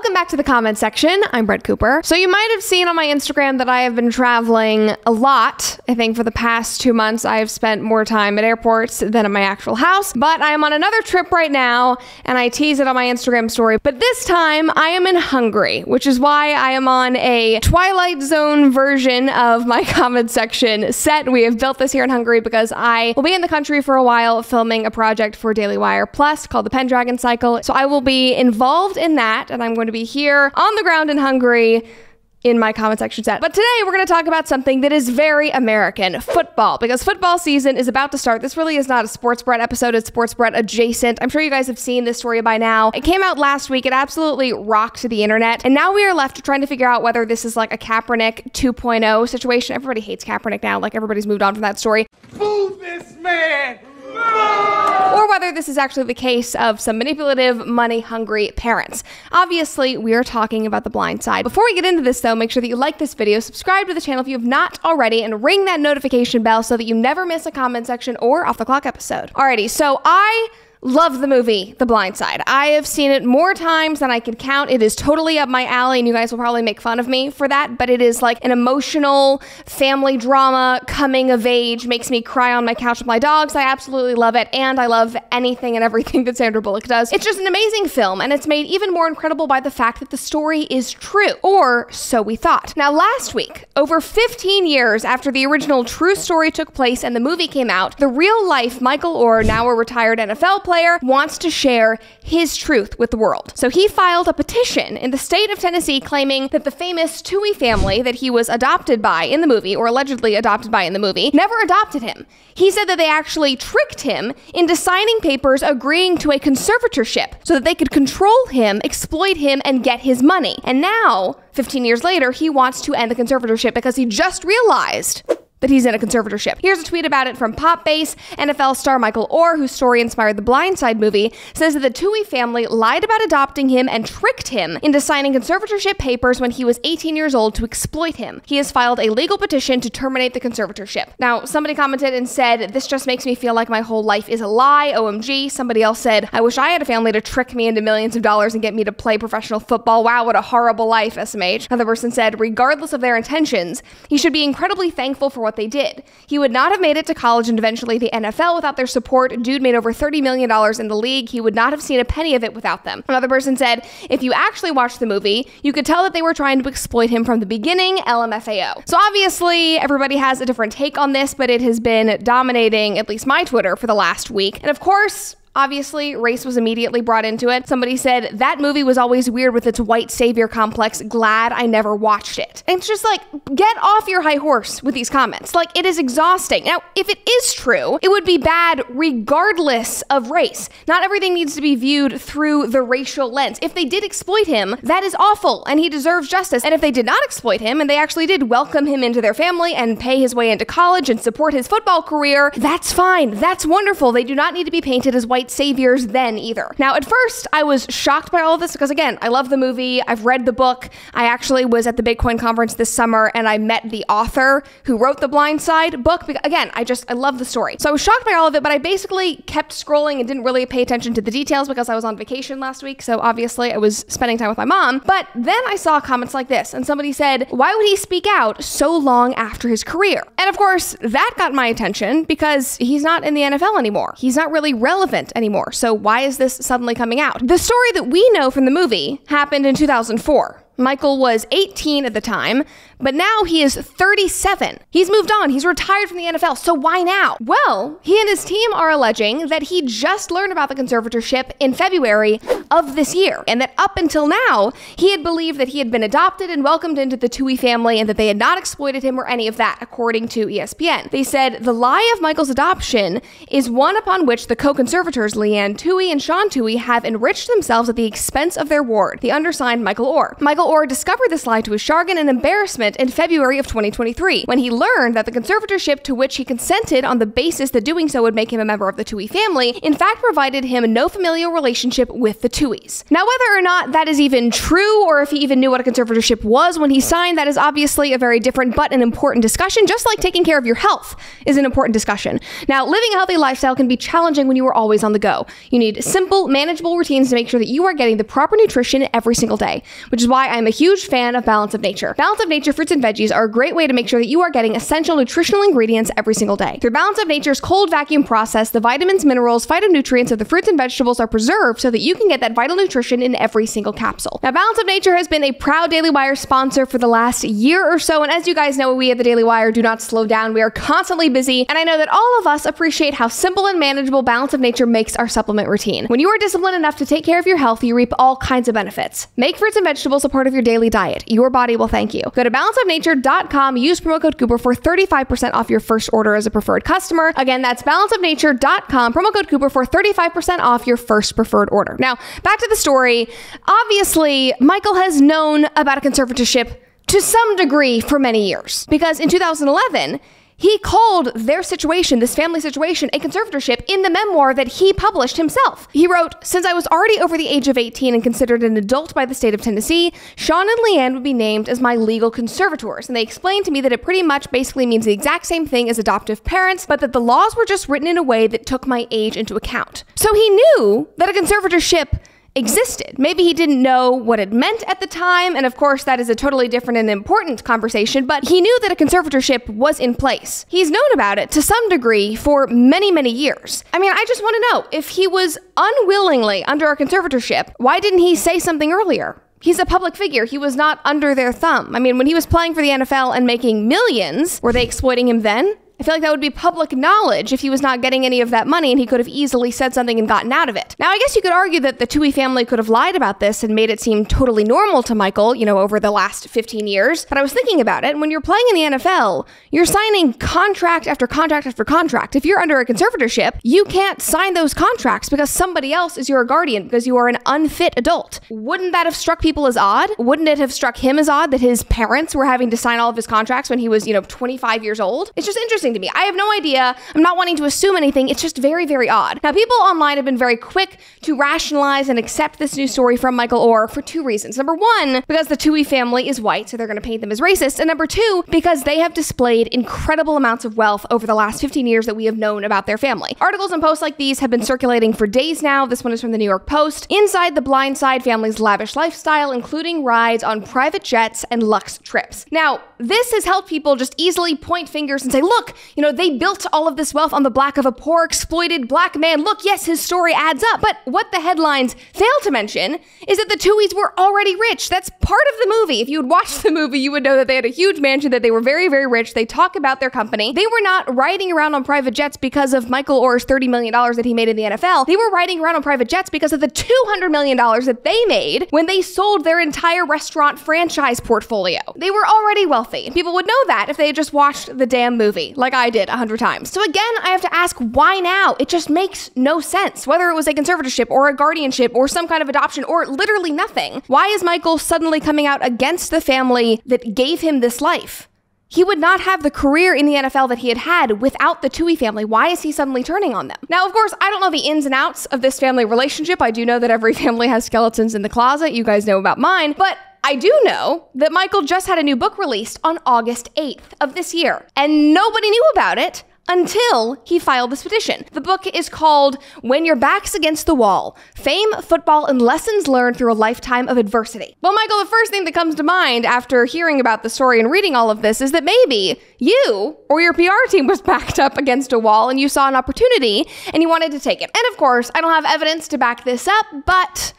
Welcome back to the comment section. I'm Brett Cooper. So, you might have seen on my Instagram that I have been traveling a lot. I think for the past two months, I have spent more time at airports than at my actual house. But I am on another trip right now, and I tease it on my Instagram story. But this time, I am in Hungary, which is why I am on a Twilight Zone version of my comment section set. We have built this here in Hungary because I will be in the country for a while filming a project for Daily Wire Plus called the Pendragon Cycle. So, I will be involved in that and I'm going to be here on the ground in Hungary in my comment section set. But today we're going to talk about something that is very American football, because football season is about to start. This really is not a Sports Brett episode, it's Sports Brett adjacent. I'm sure you guys have seen this story by now. It came out last week, it absolutely rocked the internet. And now we are left trying to figure out whether this is like a Kaepernick 2.0 situation. Everybody hates Kaepernick now, like everybody's moved on from that story. Boo this man! Or whether this is actually the case of some manipulative, money hungry parents. Obviously, we are talking about the blind side. Before we get into this, though, make sure that you like this video, subscribe to the channel if you have not already, and ring that notification bell so that you never miss a comment section or off the clock episode. Alrighty, so I Love the movie The Blind Side. I have seen it more times than I could count. It is totally up my alley, and you guys will probably make fun of me for that, but it is like an emotional family drama, coming of age, makes me cry on my couch with my dogs. I absolutely love it, and I love anything and everything that Sandra Bullock does. It's just an amazing film, and it's made even more incredible by the fact that the story is true, or so we thought. Now, last week, over 15 years after the original true story took place and the movie came out, the real life Michael Oher, now a retired NFL player, player wants to share his truth with the world. So he filed a petition in the state of Tennessee claiming that the famous Tuohy family that he was adopted by in the movie, or allegedly adopted by in the movie, never adopted him. He said that they actually tricked him into signing papers agreeing to a conservatorship so that they could control him, exploit him, and get his money. And now, 15 years later, he wants to end the conservatorship because he just realized that he's in a conservatorship. Here's a tweet about it from Pop Base. NFL star Michael Oher, whose story inspired the Blindside movie, says that the Tuohy family lied about adopting him and tricked him into signing conservatorship papers when he was 18 years old to exploit him. He has filed a legal petition to terminate the conservatorship. Now, somebody commented and said, This just makes me feel like my whole life is a lie. OMG. Somebody else said, I wish I had a family to trick me into millions of dollars and get me to play professional football. Wow, what a horrible life, SMH. Another person said, Regardless of their intentions, he should be incredibly thankful for what what they did. He would not have made it to college and eventually the NFL without their support. Dude made over $30 million in the league. He would not have seen a penny of it without them. Another person said, if you actually watched the movie, you could tell that they were trying to exploit him from the beginning, LMFAO. So obviously, everybody has a different take on this, but it has been dominating at least my Twitter for the last week. And of course, Obviously, race was immediately brought into it. Somebody said, that movie was always weird with its white savior complex. Glad I never watched it. And it's just like, get off your high horse with these comments. Like, it is exhausting. Now, if it is true, it would be bad regardless of race. Not everything needs to be viewed through the racial lens. If they did exploit him, that is awful and he deserves justice. And if they did not exploit him and they actually did welcome him into their family and pay his way into college and support his football career, that's fine. That's wonderful. They do not need to be painted as white white saviors then either. Now, at first, I was shocked by all of this because, again, I love the movie. I've read the book. I actually was at the Bitcoin conference this summer and I met the author who wrote the Blind Side book. Again, I just, I love the story. So I was shocked by all of it, but I basically kept scrolling and didn't really pay attention to the details because I was on vacation last week. So obviously, I was spending time with my mom. But then I saw comments like this, and somebody said, Why would he speak out so long after his career? And of course, that got my attention because he's not in the NFL anymore. He's not really relevant anymore. So why is this suddenly coming out? The story that we know from the movie happened in 2004. Michael was 18 at the time, but now he is 37. He's moved on. He's retired from the NFL. So why now? Well, he and his team are alleging that he just learned about the conservatorship in February of this year, and that up until now, he had believed that he had been adopted and welcomed into the Tuohy family and that they had not exploited him or any of that, according to ESPN. They said the lie of Michael's adoption is one upon which the co conservators, Leanne Tuohy and Sean Tuohy have enriched themselves at the expense of their ward, the undersigned Michael Oher. Michael Oher discovered this lie to his chagrin and embarrassment in February of 2023 when he learned that the conservatorship to which he consented on the basis that doing so would make him a member of the Tuohy family, in fact provided him no familial relationship with the Tuohys. Now, whether or not that is even true or if he even knew what a conservatorship was when he signed, that is obviously a very different but an important discussion, just like taking care of your health is an important discussion. Now, living a healthy lifestyle can be challenging when you are always on the go. You need simple, manageable routines to make sure that you are getting the proper nutrition every single day, which is why I'm a huge fan of Balance of Nature. Balance of Nature fruits and veggies are a great way to make sure that you are getting essential nutritional ingredients every single day. Through Balance of Nature's cold vacuum process, the vitamins, minerals, phytonutrients of the fruits and vegetables are preserved so that you can get that vital nutrition in every single capsule. Now, Balance of Nature has been a proud Daily Wire sponsor for the last year or so, and as you guys know, we at the Daily Wire do not slow down. We are constantly busy, and I know that all of us appreciate how simple and manageable Balance of Nature makes our supplement routine. When you are disciplined enough to take care of your health, you reap all kinds of benefits. Make fruits and vegetables a part of your daily diet. Your body will thank you. Go to balanceofnature.com, use promo code Cooper for 35% off your first order as a preferred customer. Again, that's balanceofnature.com, promo code Cooper for 35% off your first preferred order. Now, back to the story. Obviously, Michael has known about a conservatorship to some degree for many years because in 2011, he called their situation, this family situation, a conservatorship in the memoir that he published himself. He wrote, Since I was already over the age of 18 and considered an adult by the state of Tennessee, Sean and Leigh Anne would be named as my legal conservators. And they explained to me that it pretty much basically means the exact same thing as adoptive parents, but that the laws were just written in a way that took my age into account. So he knew that a conservatorship existed. Maybe he didn't know what it meant at the time, and of course, that is a totally different and important conversation, but he knew that a conservatorship was in place. He's known about it to some degree for many, many years. I mean, I just want to know if he was unwillingly under a conservatorship, why didn't he say something earlier? He's a public figure. He was not under their thumb. I mean, when he was playing for the NFL and making millions, were they exploiting him then? I feel like that would be public knowledge if he was not getting any of that money and he could have easily said something and gotten out of it. Now, I guess you could argue that the Tuohy family could have lied about this and made it seem totally normal to Michael, you know, over the last 15 years. But I was thinking about it. When you're playing in the NFL, you're signing contract after contract after contract. If you're under a conservatorship, you can't sign those contracts because somebody else is your guardian because you are an unfit adult. Wouldn't that have struck people as odd? Wouldn't it have struck him as odd that his parents were having to sign all of his contracts when he was, you know, 25 years old? It's just interesting to me. I have no idea. I'm not wanting to assume anything. It's just very, very odd. Now, people online have been very quick to rationalize and accept this new story from Michael Oher for two reasons. Number one, because the Tuohy family is white, so they're going to paint them as racist. And number two, because they have displayed incredible amounts of wealth over the last 15 years that we have known about their family. Articles and posts like these have been circulating for days now. This one is from the New York Post. Inside the Blindside family's lavish lifestyle, including rides on private jets and luxe trips. Now, this has helped people just easily point fingers and say, look, you know, they built all of this wealth on the back of a poor, exploited black man. Look, yes, his story adds up. But what the headlines fail to mention is that the Tuohys were already rich. That's part of the movie. If you had watched the movie, you would know that they had a huge mansion, that they were very, very rich. They talk about their company. They were not riding around on private jets because of Michael Oher's $30 million that he made in the NFL. They were riding around on private jets because of the $200 million that they made when they sold their entire restaurant franchise portfolio. They were already wealthy. People would know that if they had just watched the damn movie, like I did a hundred times. So again, I have to ask why now? It just makes no sense. Whether it was a conservatorship or a guardianship or some kind of adoption or literally nothing. Why is Michael suddenly coming out against the family that gave him this life? He would not have the career in the NFL that he had had without the Tuohy family. Why is he suddenly turning on them? Now, of course, I don't know the ins and outs of this family relationship. I do know that every family has skeletons in the closet. You guys know about mine. But I do know that Michael just had a new book released on August 8th of this year, and nobody knew about it until he filed this petition. The book is called When Your Back's Against the Wall Fame, Football, and Lessons Learned Through a Lifetime of Adversity. Well, Michael, the first thing that comes to mind after hearing about the story and reading all of this is that maybe you or your PR team was backed up against a wall and you saw an opportunity and you wanted to take it. And of course, I don't have evidence to back this up, but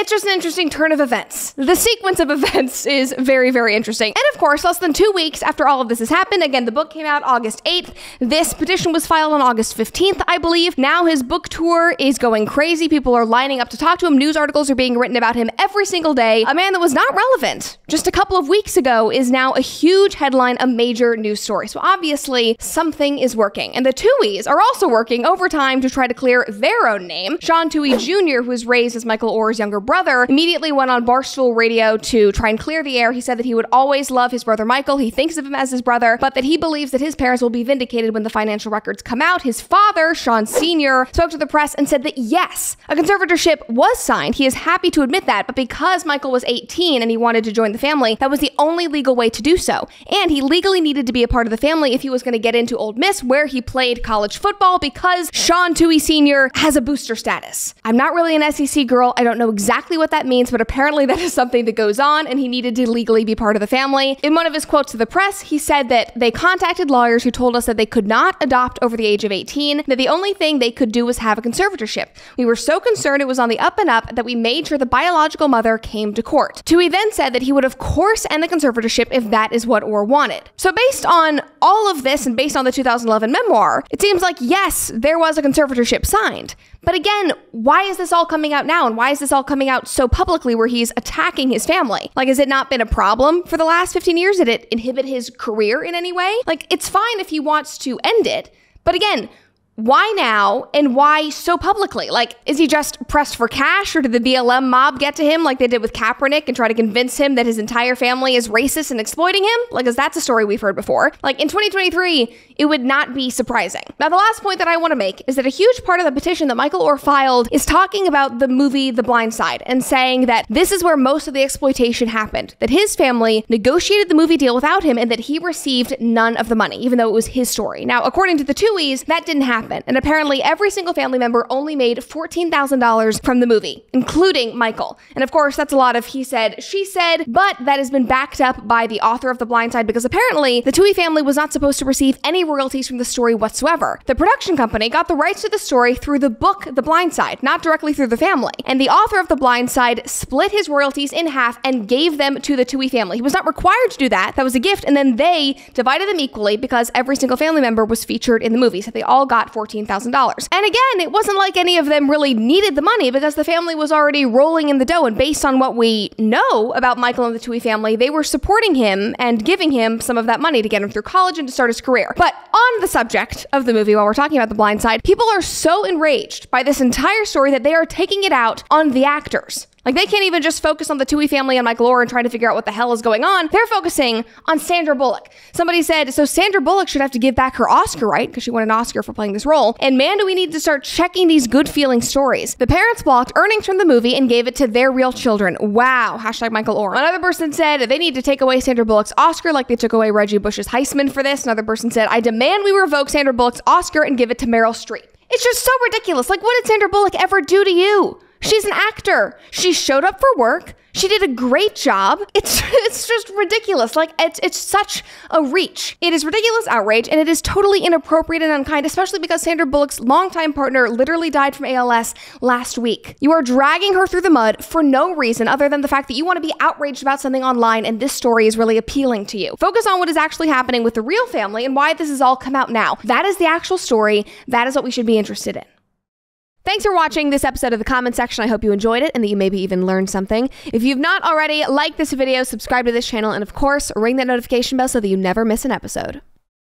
it's just an interesting turn of events. The sequence of events is very, very interesting. And of course, less than two weeks after all of this has happened, again, the book came out August 8th. This petition was filed on August 15th, I believe. Now his book tour is going crazy. People are lining up to talk to him. News articles are being written about him every single day. A man that was not relevant just a couple of weeks ago is now a huge headline, a major news story. So obviously, something is working. And the Tuohys are also working overtime to try to clear their own name. Sean Tuohy Jr., who was raised as Michael Oher's younger brother, immediately went on Barstool Radio to try and clear the air. He said that he would always love his brother Michael. He thinks of him as his brother, but that he believes that his parents will be vindicated when the financial records come out. His father, Sean Sr., spoke to the press and said that yes, a conservatorship was signed. He is happy to admit that, but because Michael was 18 and he wanted to join the family, that was the only legal way to do so. And he legally needed to be a part of the family if he was going to get into Ole Miss, where he played college football, because Sean Tuohy Sr. has a booster status. I'm not really an SEC girl. I don't know exactly what that means, but apparently that is something that goes on, and he needed to legally be part of the family. In one of his quotes to the press, he said that they contacted lawyers who told us that they could not adopt over the age of 18, that the only thing they could do was have a conservatorship. We were so concerned it was on the up and up that we made sure the biological mother came to court. Tuohy then said that he would, of course, end the conservatorship if that is what Oher wanted. So, based on all of this and based on the 2011 memoir, it seems like yes, there was a conservatorship signed. But again, why is this all coming out now? And why is this all coming out so publicly where he's attacking his family? Like, has it not been a problem for the last 15 years? Did it inhibit his career in any way? Like, it's fine if he wants to end it. But again, why now and why so publicly? Like, is he just pressed for cash or did the BLM mob get to him like they did with Kaepernick and try to convince him that his entire family is racist and exploiting him? Like, because that's a story we've heard before. Like, in 2023, it would not be surprising. Now, the last point that I want to make is that a huge part of the petition that Michael Oher filed is talking about the movie The Blind Side and saying that this is where most of the exploitation happened, that his family negotiated the movie deal without him and that he received none of the money, even though it was his story. Now, according to the Tuohys, that didn't happen And apparently, every single family member only made $14,000 from the movie, including Michael. And of course, that's a lot of he said, she said, but that has been backed up by the author of The Blind Side because apparently the Tuohy family was not supposed to receive any royalties from the story whatsoever. The production company got the rights to the story through the book The Blind Side, not directly through the family. And the author of The Blind Side split his royalties in half and gave them to the Tuohy family. He was not required to do that. That was a gift. And then they divided them equally because every single family member was featured in the movie. So they all got $14,000. And again, it wasn't like any of them really needed the money because the family was already rolling in the dough. And based on what we know about Michael and the Tuohy family, they were supporting him and giving him some of that money to get him through college and to start his career. But on the subject of the movie, while we're talking about The Blind Side, people are so enraged by this entire story that they are taking it out on the actors. Like they can't even just focus on the Tuohy family and Michael Oher and trying to figure out what the hell is going on. They're focusing on Sandra Bullock. Somebody said, so Sandra Bullock should have to give back her Oscar, right? Because she won an Oscar for playing this role. And man, do we need to start checking these good feeling stories. The parents blocked earnings from the movie and gave it to their real children. Wow. Hashtag Michael Oher. Another person said they need to take away Sandra Bullock's Oscar like they took away Reggie Bush's Heisman for this. Another person said, I demand we revoke Sandra Bullock's Oscar and give it to Meryl Streep. It's just so ridiculous. Like, what did Sandra Bullock ever do to you? She's an actor. She showed up for work. She did a great job. It's it's just ridiculous. Like it's it's such a reach. It is ridiculous outrage and it is totally inappropriate and unkind, especially because Sandra Bullock's longtime partner literally died from ALS last week. You are dragging her through the mud for no reason other than the fact that you want to be outraged about something online and this story is really appealing to you. Focus on what is actually happening with the real family and why this has all come out now. That is the actual story. That is what we should be interested in. Thanks for watching this episode of the comment section. I hope you enjoyed it and that you maybe even learned something. If you've not already, like this video, subscribe to this channel, and of course, ring that notification bell so that you never miss an episode.